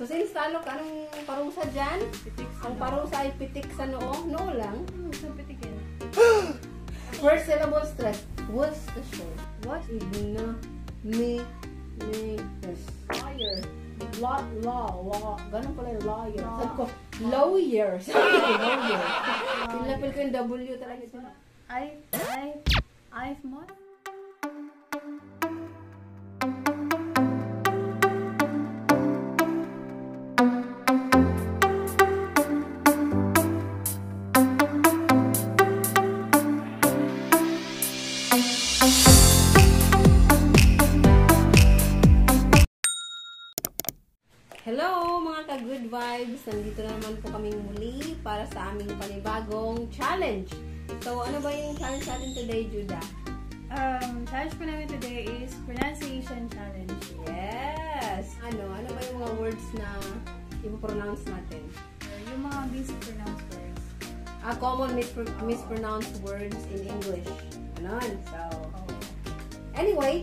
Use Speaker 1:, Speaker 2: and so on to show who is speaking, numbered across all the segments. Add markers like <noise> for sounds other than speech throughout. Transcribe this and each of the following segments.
Speaker 1: So since talo ka, anong parusa dyan?
Speaker 2: Pitik
Speaker 1: Ang parusa ay pitik sa noo. Noo lang.
Speaker 2: Ano sa pitikin?
Speaker 1: First <gasps> syllable stress. Worcestershire.
Speaker 2: What?
Speaker 1: Igna. Me. Me. Yes. Lawyer. Law. Law. Law. Ganun pala yung lawyer.
Speaker 2: Law.
Speaker 1: Sabi ko, lawyer. <laughs> Sabi ko, lawyer. <laughs> Pinapil ko yung W talaga.
Speaker 2: I, I, I've mod?
Speaker 1: Vibes! Nandito na naman po kaming muli para sa aming panibagong challenge. So, ano ba yung challenge natin today, Judah?
Speaker 2: Um, challenge po namin today is pronunciation challenge.
Speaker 1: Yes! Ano? Ano ba yung mga words na i-pronounce natin?
Speaker 2: Uh, yung mga mispronounced words.
Speaker 1: A common mispr- mispronounced words in English. Ganon. So,
Speaker 2: Oh.
Speaker 1: anyway,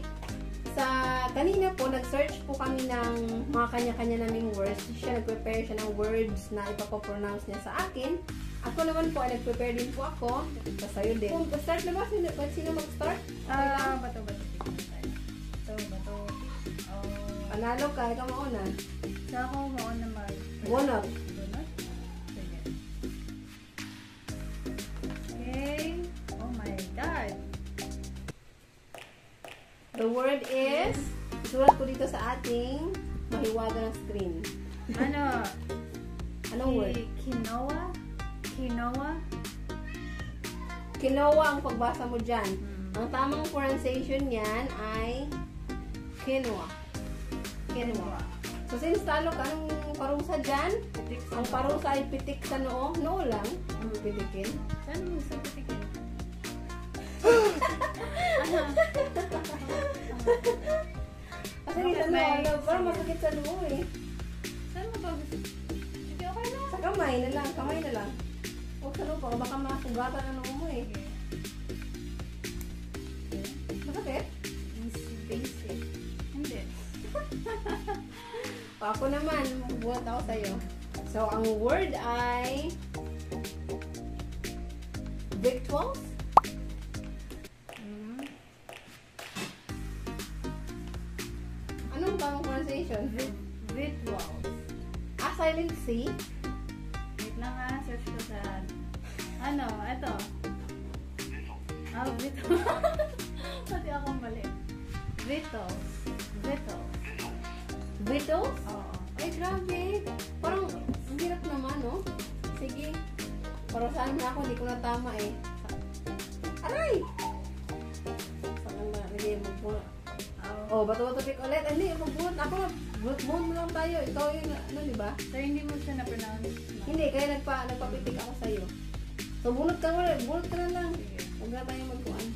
Speaker 1: sa kanina po, nag-search po kami ng mga kanya-kanya naming words. Siya nag-prepare siya ng words na ipapopronounce niya sa akin. Ako naman po, ay nag-prepare din po ako. Tapos sa'yo din. Kung start na ba? Sino, sino mag-start?
Speaker 2: Ah, bato, bato. Bato, bato. Oh.
Speaker 1: Panalo ka, ikaw mauna.
Speaker 2: Sa ako maon na mag... Sige. Okay.
Speaker 1: The word is, sulat ko dito sa ating mahiwagang screen.
Speaker 2: Ano?
Speaker 1: Anong word?
Speaker 2: Quinoa? Quinoa?
Speaker 1: Kinoa ang pagbasa mo dyan.
Speaker 2: Hmm.
Speaker 1: Ang tamang pronunciation niyan ay quinoa. Quinoa. So, since talo ka, anong parusa dyan?
Speaker 2: Pitik sa
Speaker 1: Ang parusa ay pitik sa noo. Noo lang. Ang pitikin.
Speaker 2: Saan mo sa patikin?
Speaker 1: Kasi
Speaker 2: Bakit
Speaker 1: sa noo, ano, parang masakit sa noo eh.
Speaker 2: Saan mo ba gusto? Okay na.
Speaker 1: Sa kamay na lang. Kamay na lang. Huwag sa noo pa. Baka masugatan ang noo mo eh. Masakit?
Speaker 2: Easy basic. Hindi. <laughs>
Speaker 1: Ako naman, buhat ako sa'yo. So, ang word ay victuals. Pronunciation?
Speaker 2: Vi- Virtuals.
Speaker 1: Ah, silent C.
Speaker 2: Wait lang ha, search ko sa... Ano, eto. Ah, Vito. <laughs> Pati ako mali. Vitals. Vitals.
Speaker 1: Victuals?
Speaker 2: Oo.
Speaker 1: Ay, grabe. Parang, ang hirap naman, no? Sige. Para saan na ako, hindi ko na tama eh. Aray! Saan na, hindi, magbunot.
Speaker 2: Oh.
Speaker 1: Oh, bato-bato pick ulit. Hindi, magbunot. Ako, bunot mo lang tayo. Ikaw yung, ano, di ba?
Speaker 2: So, hindi mo siya na-pronounce. na-
Speaker 1: Hindi, kaya nagpa, nagpapitik ako sa'yo. So, bunot ka ulit. Bunot ka na lang. Huwag na tayo magkuhan.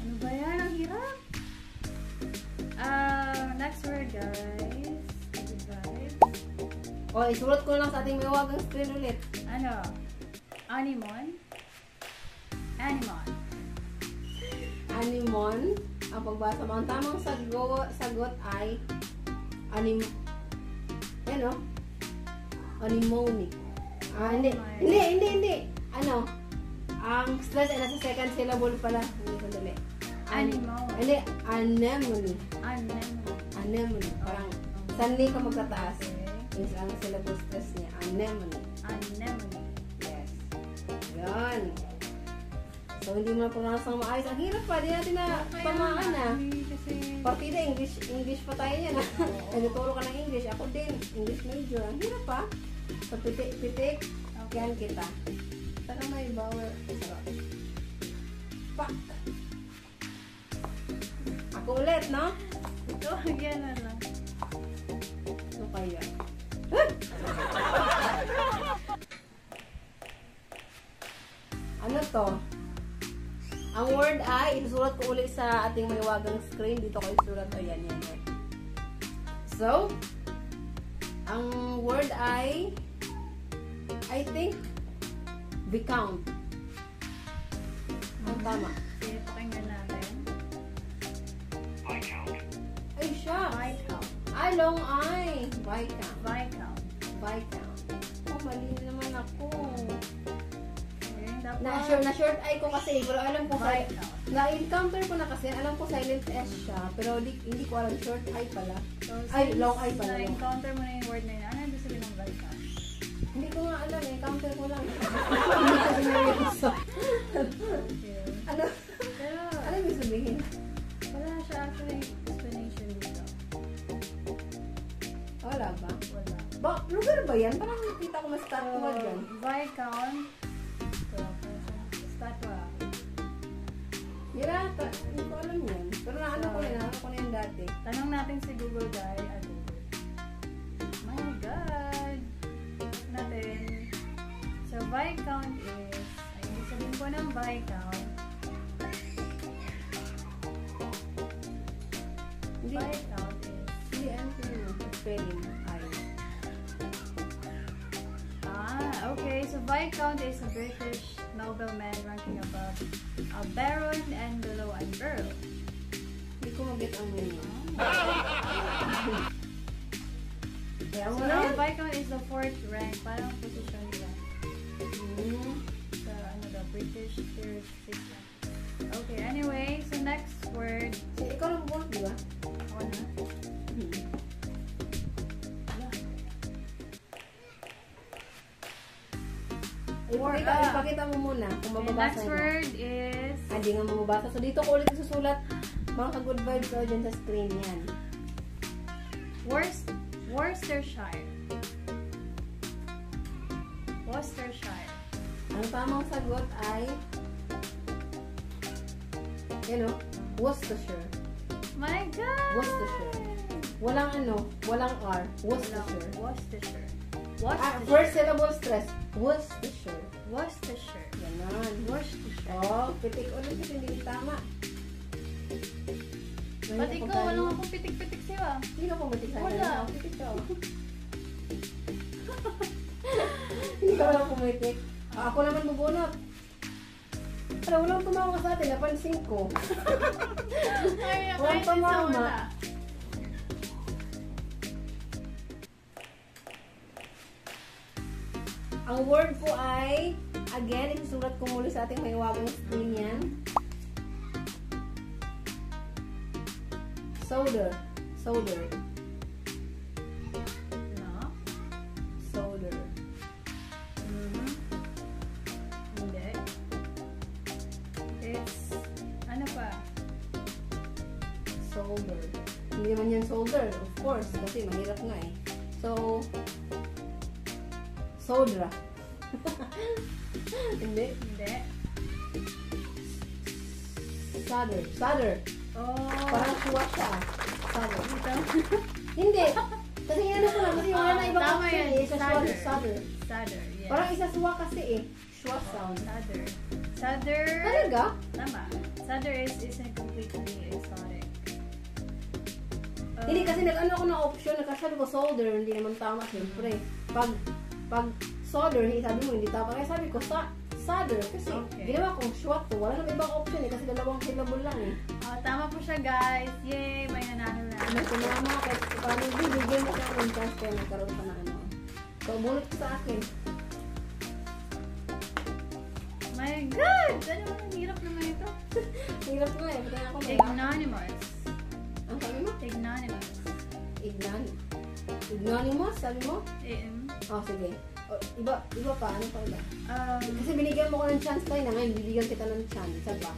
Speaker 2: Ano ba yan? Ang hirap. Ah, next word, guys. Goodbye.
Speaker 1: O, isulat ko lang sa ating mawagang screen ulit.
Speaker 2: Ano? Animon? Animon.
Speaker 1: Animon. Ang pagbasa mo. Ang tamang sagot, sagot ay anim... Ano? Anemone. Ah, hindi.
Speaker 2: Oh.
Speaker 1: Hindi, hindi, hindi. Ano? Ang stress ay nasa second syllable pala. Hindi ko dali.
Speaker 2: Animal.
Speaker 1: Hindi, anemone.
Speaker 2: Anemone.
Speaker 1: Anemone. Parang,
Speaker 2: Oh.
Speaker 1: sanli ka magtataas.
Speaker 2: Okay.
Speaker 1: Is ang syllable stress niya. Anemone.
Speaker 2: Anemone.
Speaker 1: Yes. Yan. So, hindi mo na pronounce ng maayos. Ang hirap pa. Di natin na tamaan na.
Speaker 2: Hindi kasi...
Speaker 1: Partida, English, English pa tayo yan.
Speaker 2: Oo. <laughs>
Speaker 1: Nagtuturo ka ng English. Ako din, English major. Ang hirap pa. So, pitik, pitik. Yan kita. Saka may bawal. Sarap. Pak. Ako ulit, no?
Speaker 2: Ito, yan na lang.
Speaker 1: Ano kaya? <laughs> ano to? Ang word ay, isusulat ko ulit sa ating maliwagang screen. Dito ko isulat. O, yan, yan, yan. So, ang word ay, I think, recount. Ang tama.
Speaker 2: Sige, pakinggan natin.
Speaker 1: Ay, siya.
Speaker 2: Viscount.
Speaker 1: Ay, long I. Viscount.
Speaker 2: Viscount.
Speaker 1: Viscount. Oh, mali naman ako.
Speaker 2: Dapat...
Speaker 1: Na, short, na short eye ko kasi, pero alam ko sa... Na-encounter ko na kasi, alam ko silent S siya, pero di, hindi ko alam short eye pala.
Speaker 2: So,
Speaker 1: Ay, long eye pala.
Speaker 2: Na-encounter mo na yung word na yun, ano yung sabihin ng Viscount?
Speaker 1: Hindi ko nga alam, encounter ko lang. Hindi ko.
Speaker 2: Okay.
Speaker 1: ano,
Speaker 2: Pero,
Speaker 1: ano yung sabihin?
Speaker 2: wala siya actually explanation dito.
Speaker 1: Wala ba?
Speaker 2: Wala.
Speaker 1: Ba, lugar ba yan? Parang nakita ko mas statwa
Speaker 2: So,
Speaker 1: dyan.
Speaker 2: Viscount.
Speaker 1: Mira, ta- hindi ko alam yan. Pero naano ko yan, naano ko na yan dati.
Speaker 2: Tanong natin si Google Guy. Google. My God! Natin. So, Viscount is, ay, ibig sabihin po ng Viscount.
Speaker 1: Hindi,
Speaker 2: Viscount is,
Speaker 1: hindi, ano ko yun, spelling.
Speaker 2: So, Viscount is a British nobleman ranking above a baron and below an earl.
Speaker 1: Hindi ko mag-get ang meaning.
Speaker 2: So,
Speaker 1: yan?
Speaker 2: Viscount is the fourth rank. Parang position nila.
Speaker 1: Hmm.
Speaker 2: sa ano daw, British 6. Okay, anyway, so next word.
Speaker 1: Si, ikaw lang buwan, di ba?
Speaker 2: Ako na. Or,
Speaker 1: Ipakita,
Speaker 2: ah.
Speaker 1: ipakita mo muna kung mababasa
Speaker 2: next word is
Speaker 1: Ah, Hindi nga mababasa. So, dito ko ulit susulat mga ka-good vibes ko dyan sa screen yan.
Speaker 2: Worc Worcestershire. Worcestershire.
Speaker 1: Ang tamang sagot ay you know, Worcestershire.
Speaker 2: My God!
Speaker 1: Worcestershire. Walang ano, walang R.
Speaker 2: Worcestershire.
Speaker 1: Worcestershire.
Speaker 2: Worcestershire.
Speaker 1: Ah, first syllable stress. Worcestershire.
Speaker 2: Worcestershire.
Speaker 1: Ganon.
Speaker 2: Worcestershire.
Speaker 1: Oh, pitik ulit kasi hindi tama.
Speaker 2: Ba't ikaw, walang akong pitik-pitik sa'yo ah.
Speaker 1: Hindi ka pumatik sa
Speaker 2: Wala.
Speaker 1: Pitik ka. <laughs> Hindi ka lang pumitik. Ah, ako naman bubunot. Pero walang tumawa sa atin, napansin ko. <laughs>
Speaker 2: Ay,
Speaker 1: Walang
Speaker 2: nakainis sa wala.
Speaker 1: Ang word po ay, again, isusulat ko muli sa ating may wagang screen yan. Solder. Solder.
Speaker 2: No?
Speaker 1: Solder.
Speaker 2: Mhm. Hindi. It's, ano pa?
Speaker 1: Solder. Hindi naman yan solder, of course, kasi mahirap nga eh. So, Sodra. <laughs> Hindi.
Speaker 2: Hindi.
Speaker 1: Solder. Solder.
Speaker 2: Oh.
Speaker 1: Parang suwa siya. Solder.
Speaker 2: Dito.
Speaker 1: Hindi. <laughs> Kasi ano ko lang, kasi wala na ibang
Speaker 2: tama
Speaker 1: option eh. Sa. Solder.
Speaker 2: Solder. Sadder, yes.
Speaker 1: Parang isa suwa kasi eh. Schwa sound.
Speaker 2: Sadder. Sadder.
Speaker 1: Talaga?
Speaker 2: Tama. Sadder is isn't completely exotic. Uh,
Speaker 1: Hindi kasi nag-ano ako ng option, nagkasabi ko solder, hindi naman tama siyempre. Pag pag solder, hindi sabi mo hindi tama. Kaya sabi ko sa solder kasi
Speaker 2: Okay.
Speaker 1: ginawa kong short to. Wala nang ibang option eh kasi dalawang syllable lang eh.
Speaker 2: Oh, tama po siya, guys. Yay! May nanalo na.
Speaker 1: May tumama kahit paano bibigyan mo siya ng chance kaya nagkaroon pa ng ano. So, bunot ko sa akin.
Speaker 2: My God! Ano, ang hirap naman ito.
Speaker 1: Hirap nga eh. Pati ako may
Speaker 2: Ignanimous.
Speaker 1: Ang sabi mo?
Speaker 2: Ignanimous.
Speaker 1: Ignan. Ignanimous, sabi mo?
Speaker 2: Um,
Speaker 1: Oh, sige. O, iba, iba pa. Ano pa iba?
Speaker 2: um,
Speaker 1: Kasi binigyan mo ko ng chance tayo na ngayon, bibigyan kita ng chance. Isa ba?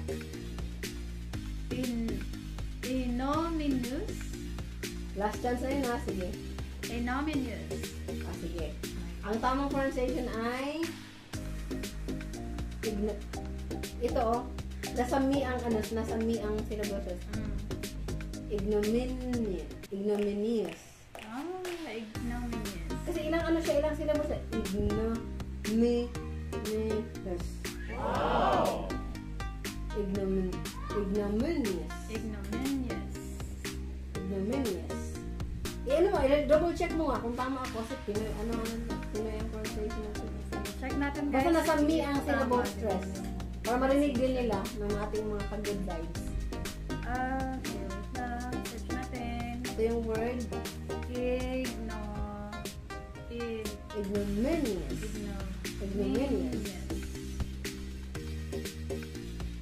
Speaker 2: in, Inominous.
Speaker 1: Last chance na yun ha. Sige.
Speaker 2: Inominous.
Speaker 1: Ah, sige. Ang tamang pronunciation ay... Igna... Ito oh. Nasa mi ang ano, nasa mi ang syllables.
Speaker 2: Mm.
Speaker 1: Ignominious. Ignominious.
Speaker 2: Ah, ignominious.
Speaker 1: Ano siya, ilang syllables. Ignominious. Wow! Ignomin... Ignominious.
Speaker 2: Ignominious.
Speaker 1: Ignominious. Eh, ano mo, double check mo nga kung tama ako kasi Pinoy, ano, ano, Pinoy ang pronunciation natin.
Speaker 2: Check natin, guys.
Speaker 1: Basta nasa me ang syllable stress. Para marinig din nila ng ating mga ka-good vibes.
Speaker 2: Ah, okay, lang. Search natin.
Speaker 1: Ito yung word.
Speaker 2: Igno... Ig...
Speaker 1: Ignominious.
Speaker 2: Igno...
Speaker 1: Ignominious.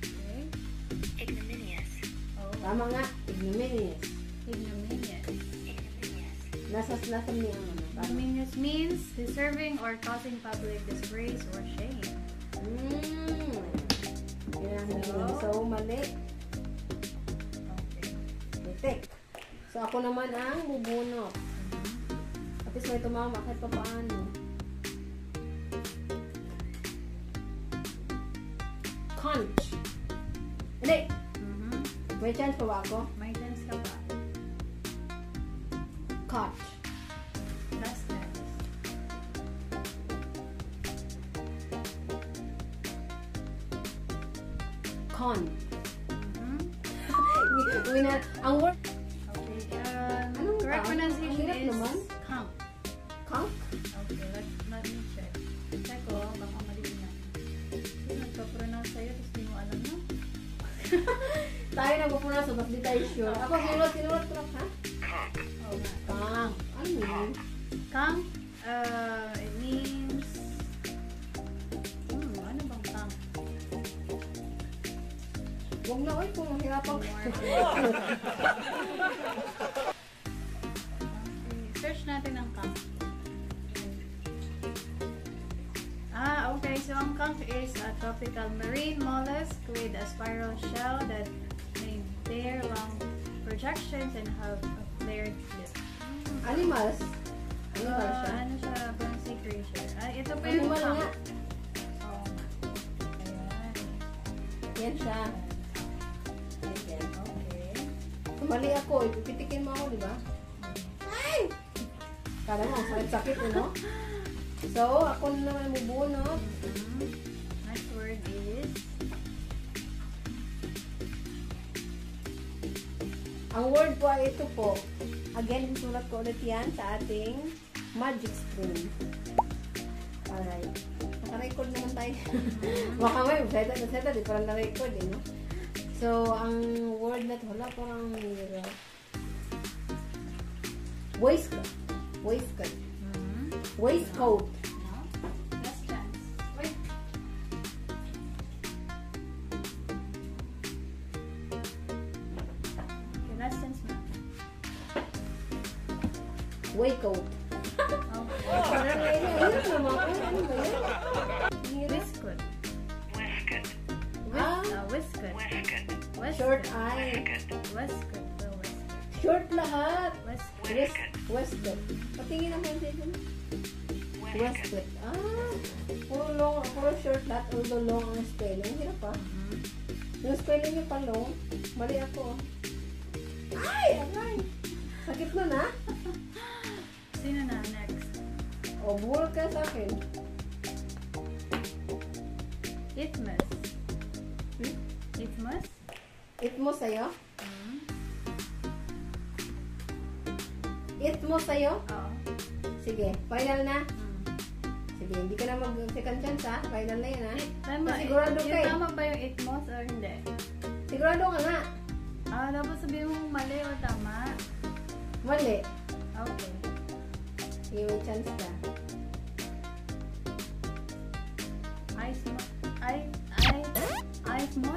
Speaker 2: Okay.
Speaker 3: Ignominious.
Speaker 2: Oh.
Speaker 1: Tama nga. Ignominious.
Speaker 2: Ignominious.
Speaker 3: Ignominious.
Speaker 1: Nasa, nasa niya ang ano.
Speaker 2: Ignominious means deserving or causing public disgrace or shame.
Speaker 1: Mm. Yan ang
Speaker 2: So?
Speaker 1: So, mali.
Speaker 2: Okay.
Speaker 1: Litik. So, ako naman ang bubunot. At least may tumama kahit pa paano. Yun?
Speaker 2: Kang, uh, it means... Hmm, ano bang kang?
Speaker 1: Huwag na, oy, kung mahirapan ka. <laughs>
Speaker 2: Okay, search natin ang kang. Ah, okay. So, ang conch is a tropical marine mollusk with a spiral shell that may bear long projections and have a flared lip.
Speaker 1: Animals. Animal
Speaker 2: Ah,
Speaker 1: siya.
Speaker 2: ano siya? Bronzy creature. Ah, ito pa yung
Speaker 1: Animal nga.
Speaker 2: Ayan.
Speaker 1: Yan siya.
Speaker 2: Okay.
Speaker 1: Mali ako, ipipitikin mo ako, di ba? Ay! Kala mo, sakit-sakit, eh, no? <laughs> So, ako na naman mubunot.
Speaker 2: Mhm. Next word is
Speaker 1: Ang word po ay ito po. Again, sulat ko ulit yan sa ating magic screen. Alright. Naka-record naman tayo. <laughs> Baka may website at website, di parang na-record eh, no? So, ang word na ito, wala parang hirap. Waistcoat. Waistcoat.
Speaker 2: Mhm.
Speaker 1: Waistcoat. Short lahat.
Speaker 2: Whiskut.
Speaker 1: West, Westcoat. Patingin naman dito. Westcoat. Ah, puro long, puro short lahat, although long ang spelling. Hirap pa.
Speaker 2: Mhm.
Speaker 1: Yung spelling niyo pa long, mali ako. Ay, aray. Sakit nun ha? <laughs>
Speaker 2: Sino na next?
Speaker 1: O, buhol ka sa akin.
Speaker 2: Itmus.
Speaker 1: Hmm?
Speaker 2: Itmus?
Speaker 1: Eat mo sa'yo?
Speaker 2: Mhm.
Speaker 1: Eat mo sa'yo?
Speaker 2: Oo.
Speaker 1: Sige, final na.
Speaker 2: Mm.
Speaker 1: Sige, hindi ka na mag-second chance ha. Final na yan ha.
Speaker 2: Tama.
Speaker 1: Sigurado ka eh.
Speaker 2: tama ba yung itmus or hindi?
Speaker 1: Sigurado ka nga.
Speaker 2: Ah, dapat sabihin mo mali o tama.
Speaker 1: Mali.
Speaker 2: Okay.
Speaker 1: Sige, may chance ka.
Speaker 2: Ice mo. Ay, ay, ice mo?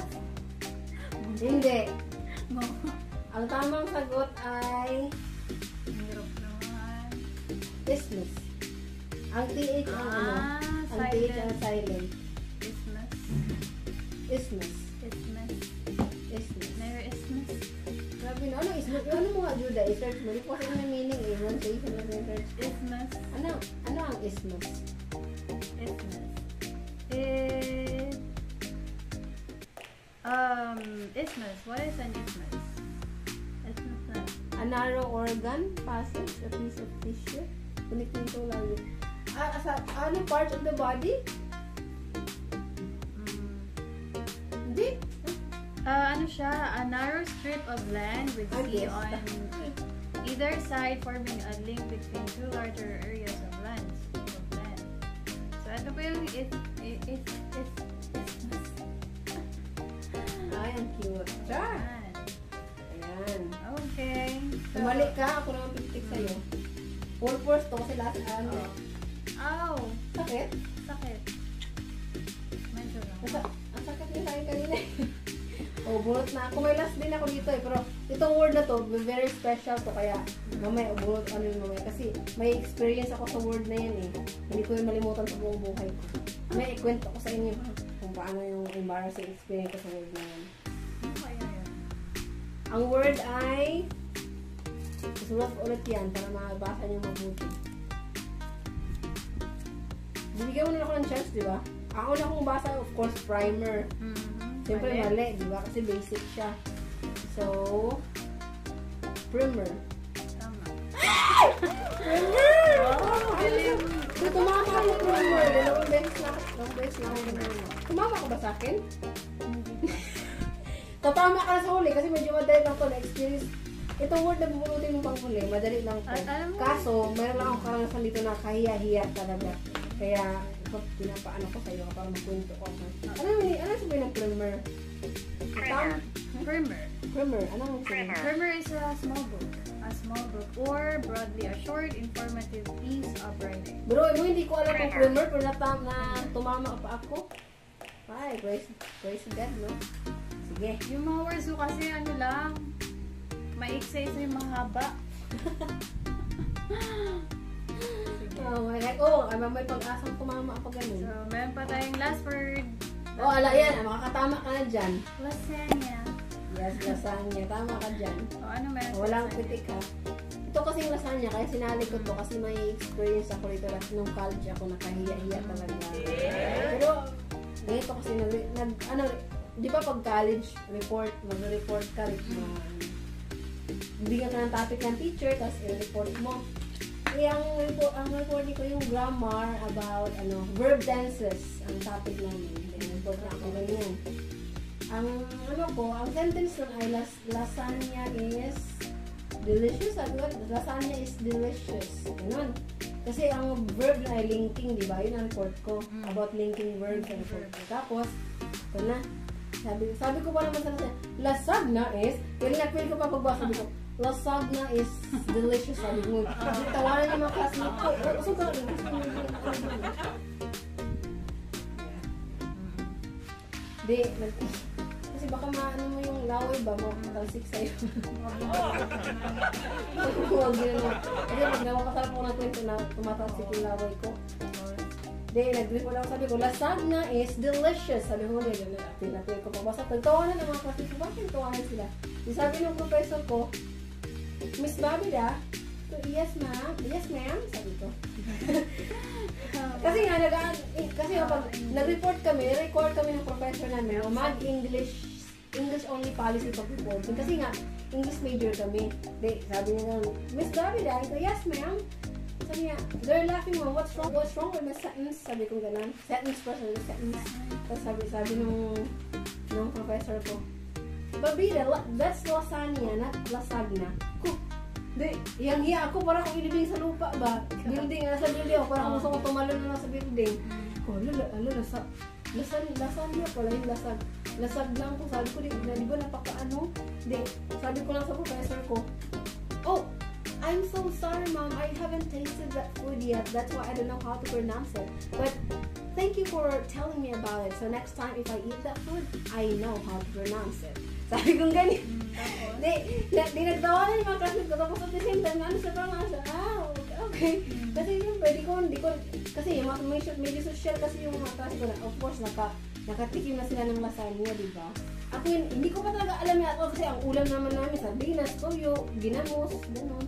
Speaker 1: Hindi.
Speaker 2: Mo.
Speaker 1: Ang tamang sagot ay. Business. Ang TH ang ano?
Speaker 2: Ah,
Speaker 1: Ang TH ang
Speaker 2: silent.
Speaker 1: silent.
Speaker 2: Ismas.
Speaker 1: Ismas.
Speaker 2: Ismas.
Speaker 1: Ismas.
Speaker 2: Merry Ismas.
Speaker 1: Grabe na. Ano? Ano mo nga, Juda? I-search mo. Di ko kasi na meaning eh. One say, isa na search ko.
Speaker 2: Ismas.
Speaker 1: Ano? Ano ang ismas?
Speaker 2: Ismas. It... Um, isthmus. What is an isthmus? Isthmus na.
Speaker 1: A narrow organ passage, a piece of tissue. To lalo. Ah, sa, ano part of the body?
Speaker 2: Mm.
Speaker 1: Hindi.
Speaker 2: Uh, ano siya? A narrow strip of land with
Speaker 1: Ah,
Speaker 2: sea on either side forming a link between two larger areas of land. Of land. So, ito po yung it, it, it, it. <laughs>
Speaker 1: Ay, ang cute. Char.
Speaker 2: Ayan.
Speaker 1: Ayan. Yan.
Speaker 2: Okay. So,
Speaker 1: Tumali ka, ako naman pitik sa'yo. Four fours to kasi last ano.
Speaker 2: Ow!
Speaker 1: Sakit?
Speaker 2: Sakit. Medyo lang.
Speaker 1: Nasa, ang sakit niya sa'yo kanina eh. <laughs> oh, bunot na ako. May last din ako dito eh. Pero itong word na to, very special to. Kaya mamaya, oh, bunot ano yun mamaya. Kasi may experience ako sa word na yan eh. Hindi ko yung malimutan sa buong buhay ko. May ikwento ko sa inyo kung paano yung embarrassing experience ko sa word na yan.
Speaker 2: Ano kaya yun?
Speaker 1: Ang word ay Susulat ko ulit yan para mabasa niyo mabuti. Bibigyan mo na ako ng chance, di ba? Ang una kong basa, of course, primer.
Speaker 2: Mhm.
Speaker 1: Siyempre,
Speaker 2: Mali.
Speaker 1: mali, di ba? Kasi basic siya. So, primer.
Speaker 2: Tama.
Speaker 1: Primer!
Speaker 2: Oh, galing.
Speaker 1: So, tumama ako ng primer. Dalawang beses na, dalawang beses na ako ng. Tumama ka ba sa akin? <laughs> Tatama ka na sa huli kasi medyo madali lang to na-experience. Itong word na bubunutin mo pang huli, madali lang
Speaker 2: alam mo-
Speaker 1: Kaso, mayroon lang akong karanasan dito na kahiya-hiya talaga. Kaya, ito, pinapaano ko sa'yo para magkwento ko. Ano yun? Ano sabihin ng primer?
Speaker 3: Primer.
Speaker 2: Primer.
Speaker 1: Primer. Anong sabihin?
Speaker 3: Primer.
Speaker 2: Primer is a small book. A small book or broadly a short, informative piece of writing.
Speaker 1: Bro, mo hindi ko alam kung
Speaker 3: Primer.
Speaker 1: primer, pero natam na tumama pa ako. Ay, praise, praise God, no? Sige.
Speaker 2: Yung mga words ko kasi ano lang, maiksi sa yung mahaba. <laughs> Sige.
Speaker 1: Oh God. Oh, ay, may pag-asang ako
Speaker 2: So,
Speaker 1: ganun.
Speaker 2: meron pa tayong last word.
Speaker 1: Oh, ala yan. Makakatama ka na dyan.
Speaker 2: Lasagna.
Speaker 1: Yes, lasagna. Tama ka dyan.
Speaker 2: O, ano meron sa
Speaker 1: Walang pitik ha. Ito kasi yung lasagna, kaya sinali ko to kasi may experience ako rito na nung college ako nakahiya-hiya talaga. Pero, ganito kasi nag, nag ano, di ba pag college, report, mag-report ka, na, bigyan ka ng topic ng teacher, tapos i-report mo. Kaya ang ang report ko yung grammar about ano verb tenses ang topic namin. Report na ako ganyan. Ang ano ko, ang sentence nun ay las, lasagna is delicious. Sabi ko, lasagna is delicious. Ganun. Kasi ang verb na ay linking, di ba? Yun ang report ko.
Speaker 2: Mm.
Speaker 1: About linking verbs ang report ko. Tapos, ito na. Sabi, sabi ko pa naman sa lasagna, is, kaya na-feel ko pa pagbasa, sabi ko, lasagna is delicious. Sabi ko, tawanan yung mga classmate ko. "Oh, ka, gusto mo Di, nag- kasi baka maano mo yung laway ba, makatalsik sa'yo. Huwag yun mo. Kasi pag nawakasarap ko ng kwento na tumatalsik yung laway ko. Di, nag-report ako sabi ko, lasagna is delicious. Sabi ko, di, pinapil ko pa. Basta tagtawanan ng mga klase ko, bakit tawanan sila? Di sabi ng professor ko, Miss Babida, yes ma'am, yes ma'am, sabi ko. <laughs> Kasi nga, nag eh, kasi kapag nag-report kami, record kami ng professor namin, o mag-English, English only policy pag reporting. Kasi nga, English major kami. Di, sabi niya nga, Miss Davida, I go, yes ma'am. Sabi niya, they're laughing ma'am, what's wrong? What's wrong with my sentence? Sabi ko ganun. Sentence pa, sabi sentence. Tapos sabi, sabi nung, nung professor ko, Babida, la- that's lasagna, not lasagna. Ko, Di, yang hiya ako para kung ilibing sa lupa ba? Building, nasa building ako, para kung gusto ko tumalon na sa building. Ko, ano, ano, lasa, lasan, lasagna pala yung lasag. Lasag lang ko, sabi ko, di, na, di ba napakaano? Di, sabi ko lang sa professor ko, oh, I'm so sorry mom, I haven't tasted that food yet. That's why I don't know how to pronounce it. But thank you for telling me about it. So next time if I eat that food, I know how to pronounce it. Sabi kong ganyan. Di, di, di nagtawa na yung mga classmates ko. Tapos at the same time, ano sa pronounce? Ah, okay. okay. Kasi yun, pwede ko, hindi ko, kasi yung mga medyo, medyo social kasi yung mga klase ko na, of course, naka, nakatikim na sila ng lasagna, di ba? Ako yun, hindi ko pa talaga alam yan ako kasi ang ulam naman namin, sardinas, toyo, ginamos, gano'n.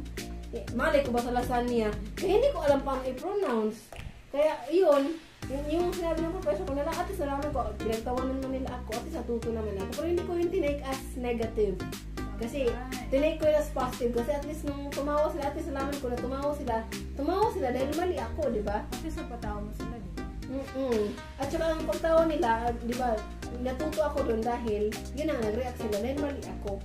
Speaker 1: Eh, malay ko ba sa lasagna? Kaya hindi ko alam paano i-pronounce. Kaya yun, yung, yung sinabi ng professor ko na lang, ate salamat ko, pinagtawanan naman nila ako, ate sa tuto naman ako. Pero hindi ko yung tinake as negative. Kasi, tinake ko yun as positive. Kasi at least nung tumawa sila, ate salamat ko na tumawa sila, tumawa sila dahil mali ako, di ba?
Speaker 2: Kasi sa patawa mo sila, di ba?
Speaker 1: Mm-mm. At saka ang pagtawa nila, di ba, natuto ako doon dahil, yun ang nag-react sila dahil mali ako.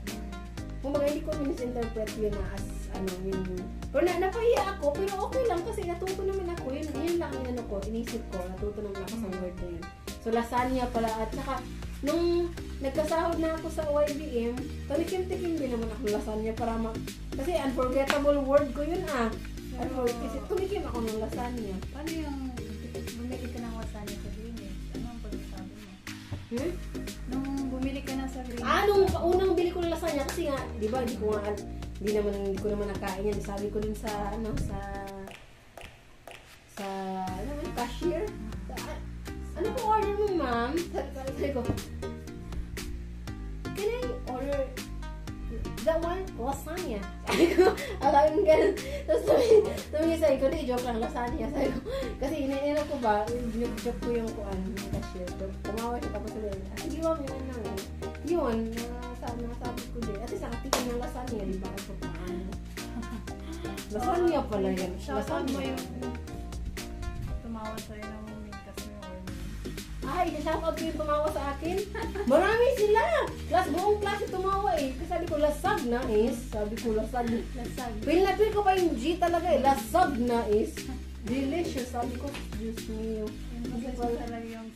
Speaker 1: Kumbaga, hindi ko misinterpret yun na as, ano, yung, pero na, napahiya ako, pero okay lang kasi natuto naman ako, yun, yun lang yung ano ko, inisip ko, natuto naman ako sa word na yun. So, lasagna pala, at saka, nung, nagkasahod na ako sa YBM, tumikim-tikim din naman ako lasagna para ma... Kasi unforgettable word ko yun ah. Unfor- Kasi tumikim ako ng lasagna.
Speaker 2: Paano yung bumili ka ng lasagna sa Greenwich? Ano ang pagkasabi mo?
Speaker 1: Hmm?
Speaker 2: Nung bumili ka na sa Greenwich,
Speaker 1: Ah, nung unang bili ko ng lasagna kasi nga, di ba, di ko nga, di naman, di ko naman nakain yan. Sabi ko dun sa, ano, sa, sa, ano yun, cashier? Sa, ano po order mo, ma'am? Sabi, sabi, sabi ko, can I order that one? Lasagna. Sabi ko, alam ko ganun. Tapos sabi, sabi niya sa'yo ko, di, joke lang, lasagna. Sabi ko, kasi ina ko ba, joke ko yung kuan, yung cashier. Tumawa siya tapos sabi, ah, sige ma'am, yun lang. Yun, nasabi, nasabi ko din. At least nakatikin ng lasagna, di ba? Kasi paano. <laughs> Lasagna pala yan.
Speaker 2: shoutout mo
Speaker 1: Lasagna.
Speaker 2: yung tumawag sa'yo ng yung order.
Speaker 1: Ay, shoutout ko yung tumawa sa akin. <laughs> Marami sila. Class, buong klase tumawa eh. Kasi sabi ko, lasag na is. Sabi ko, lasag na.
Speaker 2: Lasag.
Speaker 1: Feel na feel ko pa yung G talaga eh. Lasag na is. <laughs> Delicious. Sabi ko, Diyos mio.
Speaker 2: Yung talaga yung.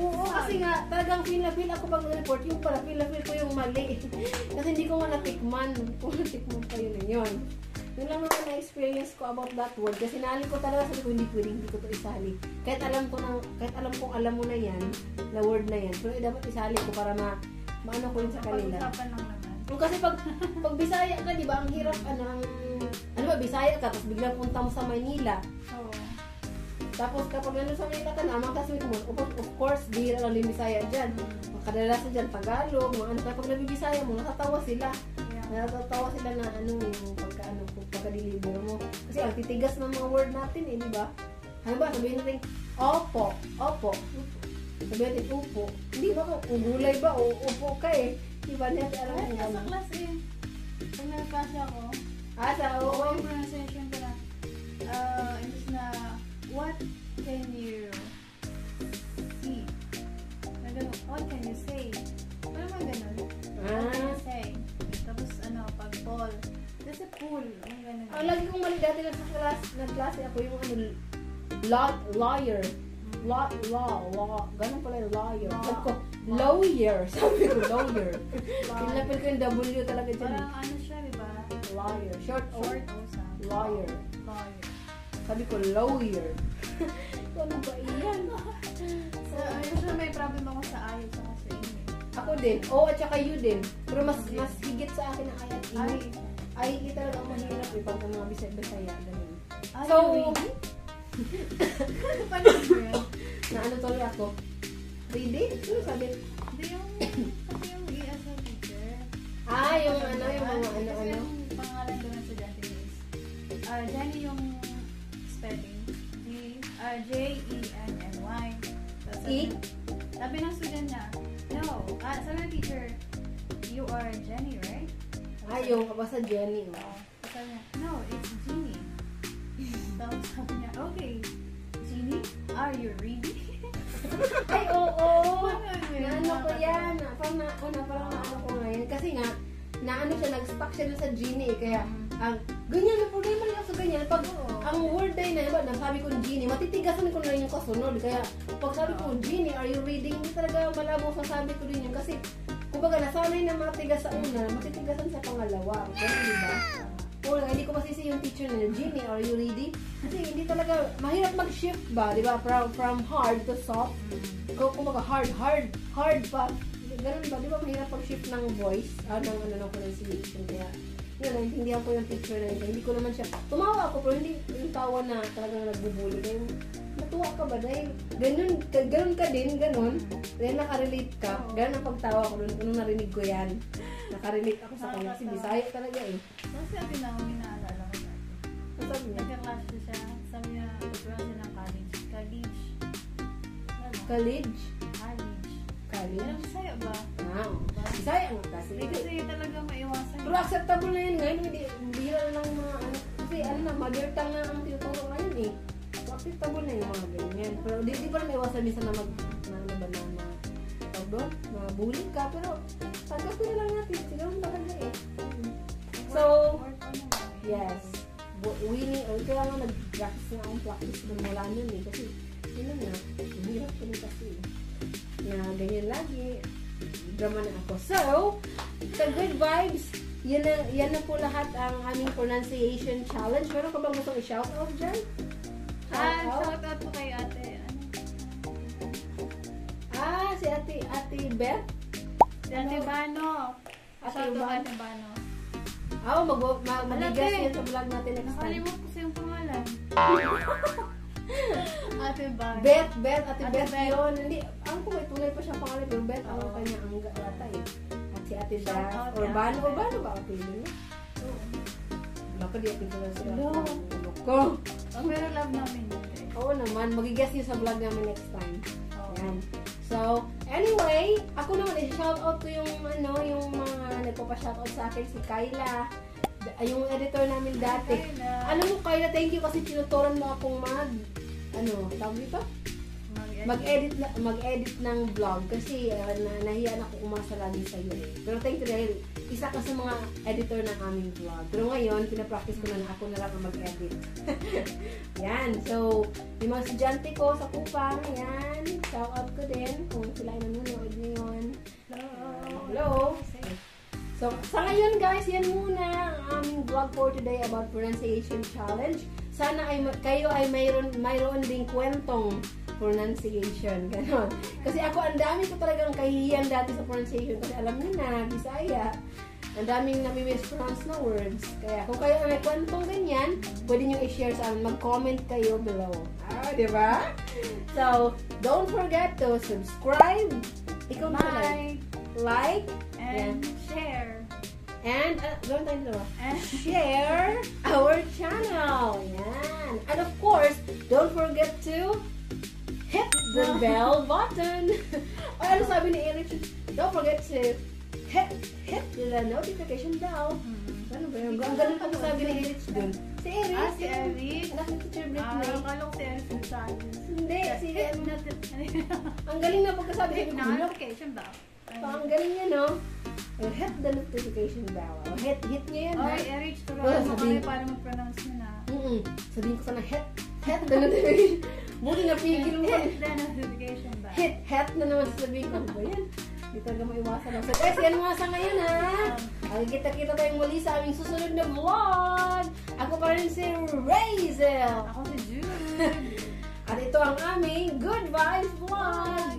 Speaker 1: Oo, kasi nga, talagang feel na feel ako pag report yung pala, feel na feel ko yung mali. <laughs> kasi hindi ko nga natikman. Kung natikman pa yun. Yun. Yun lang naman na-experience ko about that word. Kasi nali ko talaga, sabi ko, hindi pwede, hindi ko to isali. Kahit alam ko na, kahit alam kong alam mo na yan, na word na yan, pero eh, dapat isali ko para ma, maano ko yun sa kanila.
Speaker 2: Pag-usapan lang naman.
Speaker 1: Yung kasi pag, pag Bisaya ka, di ba, ang hirap, ano, ang, ano ba, Bisaya ka, tapos biglang punta mo sa Manila.
Speaker 2: Oo.
Speaker 1: Tapos kapag ano sa Manila ka na, mga classmate mo, of, of course, bihira lang din Bisaya dyan. Kadalasan dyan, Tagalog, mga ano, kapag nabibisaya mo, natatawa sila.
Speaker 2: Yeah.
Speaker 1: Natatawa sila na ano, yung pagka, ano, pagka-deliver mo. Kasi ang titigas ng mga word natin eh, di ba? Ano ba, sabihin natin, opo, opo. Sabihin natin, upo. Hindi ba kung gulay ba o upo ka eh. Di ba natin alam
Speaker 2: Ay,
Speaker 1: mo
Speaker 2: nasa
Speaker 1: ano.
Speaker 2: class eh. Pag nagklase ako,
Speaker 1: Ah, sa
Speaker 2: oo,
Speaker 1: oo.
Speaker 2: yung pronunciation ko na, uh, imbis na, what can you see? Na ganun, what can you say? Ano man ganun? What can you
Speaker 1: Ah.
Speaker 2: say? Tapos ano, pag pool. Kasi pool, yung ganun.
Speaker 1: Ah, lagi kong mali dati na sa class, na klase ako yung ano, law, lawyer. Law, law, law. Ganun pala yung <laughs> <laughs> lawyer.
Speaker 2: Law.
Speaker 1: Sabi ko, lawyer. Sabi ko, lawyer. Pinapil ko yung W talaga dyan.
Speaker 2: Parang ano siya, di ba?
Speaker 1: Lawyer. Short,
Speaker 2: Short
Speaker 1: short.
Speaker 2: o sound.
Speaker 1: Lawyer.
Speaker 2: Lawyer.
Speaker 1: Sabi ko, lawyer. <laughs> ano ba iyan? <laughs>
Speaker 2: So, usually may problem ako sa ayos sa sa English.
Speaker 1: Ako din. O, at saka you din. Pero mas mas higit sa akin ang ay at
Speaker 2: Ay.
Speaker 1: Ay, hindi talaga ang mahirap eh. Pag mga bisaya-bisaya. Ganun.
Speaker 2: ay,
Speaker 1: So,
Speaker 2: really? <laughs> Paano yun?
Speaker 1: na ano tuloy ako? Ready? Ano sabi?
Speaker 2: Hindi yung, kasi yung ESL teacher.
Speaker 1: Ah, yung ano, yung mga
Speaker 2: Kasi
Speaker 1: ano-ano.
Speaker 2: yung pangalan doon ng estudyante is, ah, Jenny ah, J-E-N-N-Y. Tapos
Speaker 1: E?
Speaker 2: sabi- Sabi ng student niya, no. Ah, sabi ng teacher, you are Jenny, right? Tapos
Speaker 1: Ah,
Speaker 2: sabi-
Speaker 1: basta Jenny. oh.
Speaker 2: Oo. Sabi niya, no, it's Jeannie. <laughs> Tapos sabi niya, okay, Jeannie, are you ready? <laughs>
Speaker 1: Ay, oo. Oh,
Speaker 2: Paano yun?
Speaker 1: na ano ko yan. Na, parang na, ano, parang na ano ko ngayon. Kasi nga, na ano siya, nag-stuck siya dun sa genie. eh. Kaya, ang, ganyan, na problema rin ako sa ganyan. Pag,
Speaker 2: Oo.
Speaker 1: ang word na yun, diba, nasabi ko genie, matitigasan ko na rin yung kasunod. Kaya, pag sabi ko, genie, are you ready? Hindi talaga malabo sasabi ko din yun. Kasi, kumbaga, nasanay na matigas sa una, matitigasan sa pangalawa. Ganun, di ba? O, hindi ko masisi yung teacher na, Genie, are you ready? Kasi hindi talaga, mahirap mag-shift ba, di ba? From, from hard to soft. Kung kumbaga hard, hard, hard pa. Ganun ba? Di ba mahirap pag-shift ng voice? Ah, ng ano, ng pronunciation. Kaya, yun, naintindihan ko yung teacher na yun. Hindi ko naman siya, tumawa ako, pero hindi yung tawa na talagang nagbubuli. Kaya, natuwa ka ba? Dahil, ganun, ganun ka din, ganun. Dahil nakarelate ka. Ganun ang pagtawa ko nung, nung narinig ko yan. Nakarelate ako sa kanya. Kasi Bisaya talaga eh.
Speaker 2: Kasi sabi na, may naalala ko dati.
Speaker 1: Ang sabi niya,
Speaker 2: Nagka-clash na siya. Sabi niya, siya ng college. College. Ano?
Speaker 1: college.
Speaker 2: College. Alam, Bisaya ba?
Speaker 1: Ah, Bisaya nga kasi.
Speaker 2: Hindi kasi talaga maiwasan.
Speaker 1: Pero acceptable na yun ngayon. Hindi, bihira na lang mga ano. Kasi ano na, mother tongue na ang tinuturo ngayon eh. Acceptable na yung mga ganyan. Pero di, di pa rin iwasan minsan na mag, na ano ba na, na, tawag doon, na bully ka. Pero, tanggapin na lang natin. Naman talaga eh. So. Yes. Winning, or kaya nga nag-practice na akong practice ng mula nun eh. Kasi, yun na nga, mahirap ko kasi. Na ganyan lagi. drama na ako. So, sa Good Vibes, yan na, yan na po lahat ang aming pronunciation challenge. Meron ka bang gustong i-shout out dyan?
Speaker 2: Ah,
Speaker 1: Shout out?
Speaker 2: shout out po kay ate. Ano?
Speaker 1: Ah, si Ate, Ate Beth?
Speaker 2: Si Ate Bano.
Speaker 1: Ate
Speaker 2: Shout out
Speaker 1: Bano.
Speaker 2: Ate Bano.
Speaker 1: Ah, mag, mag, magigas yan sa vlog natin next time.
Speaker 2: Nakalimot ko sa yung pangalan. <laughs> Ate Bano.
Speaker 1: Beth, Beth, Ate,
Speaker 2: Ate
Speaker 1: Beth,
Speaker 2: Beth.
Speaker 1: yun. Hindi, ang ko may tunay pa siya pangalan, pero Beth, ang kanya ang gata eh. At si Ate
Speaker 2: out,
Speaker 1: Urbano. Urbano ba ang pili niya? Baka di atin ko lang sila.
Speaker 2: Hello.
Speaker 1: Ko?
Speaker 2: Oh, pero love namin guys.
Speaker 1: Oo naman, magigas niyo sa vlog namin next time.
Speaker 2: Oo.
Speaker 1: Yan. So, anyway, ako naman, i-shout out ko yung, ano, yung mga nagpapa-shout out sa akin, si Kyla, d- yung editor namin dati.
Speaker 2: Kyla.
Speaker 1: Alam mo, Kyla, thank you kasi tinuturan mo akong mag, ano, tawag dito?
Speaker 2: Mag-edit.
Speaker 1: Na, mag-edit ng vlog kasi uh, na, nahiya na ako umasa lagi sa iyo eh. Pero thank you dahil isa ka sa mga editor ng aming vlog. Pero ngayon, pinapractice ko na na ako na lang ang mag-edit. <laughs> yan. So, yung mga estudyante ko sa Kupang, yan. Shout out ko din kung sila ay nanonood ngayon.
Speaker 2: Hello.
Speaker 1: Hello. So, sa ngayon guys, yan muna ang aming vlog for today about pronunciation challenge. Sana ay kayo ay mayroon mayroon ding kwentong pronunciation. Ganon. Kasi ako, ang dami ko talagang kahihiyan dati sa pronunciation. Kasi alam niyo na, Bisaya. Ang daming nami-mispronounce na words. Kaya kung kayo ay may kwentong ganyan, pwede nyo i-share sa amin. Mag-comment kayo below. Ah, di ba? So, don't forget to subscribe. Ikaw ba like?
Speaker 2: Like
Speaker 1: Like.
Speaker 2: and share.
Speaker 1: And, uh, gawin tayo dalawa. <laughs> Share our channel. Yan. And of course, don't forget to hit the <laughs> bell button. <laughs> o ano sabi ni Eric? Don't forget to hit hit the notification bell. Ano ba yun? Ang ganun pa sabi ni Eric dun. Si Eric.
Speaker 2: Ah, si Eric.
Speaker 1: Anak ni Teacher
Speaker 2: Ah,
Speaker 1: Britney.
Speaker 2: akala ko si Eric Gonzalez.
Speaker 1: Hindi, si
Speaker 2: notification.
Speaker 1: Ang galing na pagkasabi
Speaker 2: Hit.
Speaker 1: Ano?
Speaker 2: notification daw.
Speaker 1: Pa, ang galing niya, no? Hit the notification bell. O, Hit, hit niya yan, ha?
Speaker 2: Oy, Eric,
Speaker 1: Wala,
Speaker 2: turuan mo
Speaker 1: sabihin.
Speaker 2: kami paano mag-pronounce mo na.
Speaker 1: Mm-mm. Sabihin ko sana, hit, hit the notification. Buti napigil mo.
Speaker 2: Hit the notification bell.
Speaker 1: Hit, hit na naman sasabihin ko. Ano ba yan? Hindi talaga maiwasan. So guys, yan mga sa ngayon ha. Ay, kita-kita tayong muli sa aming susunod na vlog. Ako pa rin si Razel.
Speaker 2: Ako si Jude. <laughs>
Speaker 1: At ito ang aming Good Vibes Vlog.